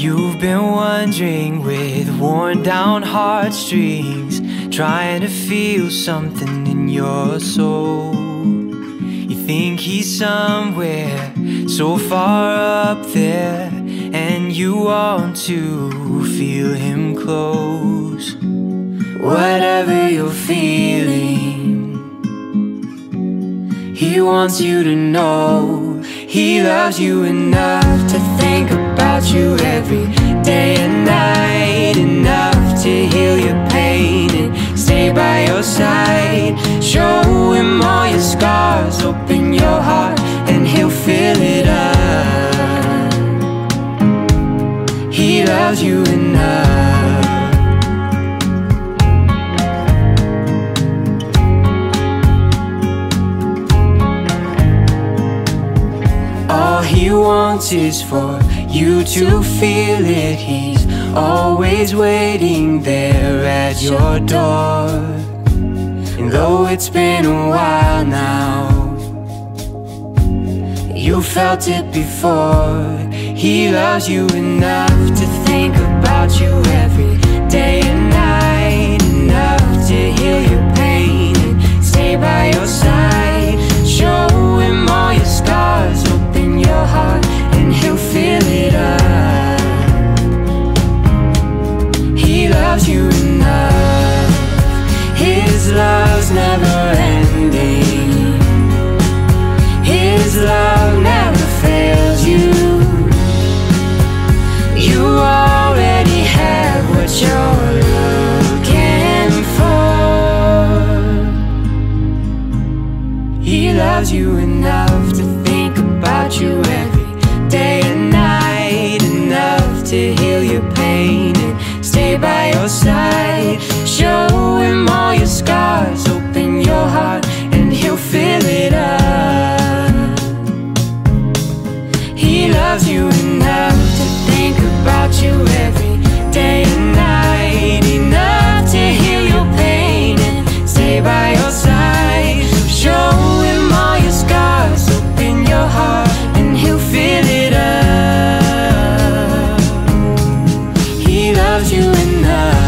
You've been wandering with worn down heartstrings, trying to feel something in your soul. You think he's somewhere so far up there, and you want to feel him close. Whatever you're feeling, he wants you to know he loves you enough to think about you Loves you enough. All he wants is for you to feel it. He's always waiting there at your door. And though it's been a while now, you felt it before. He loves you enough to think about you every day and night. Enough to heal your pain and stay by your side. Show him all your scars, open your heart, and he'll fill it up. He loves you enough. His love's loves you enough to think about you every day and night. Enough to heal your pain and stay by your side. loves you enough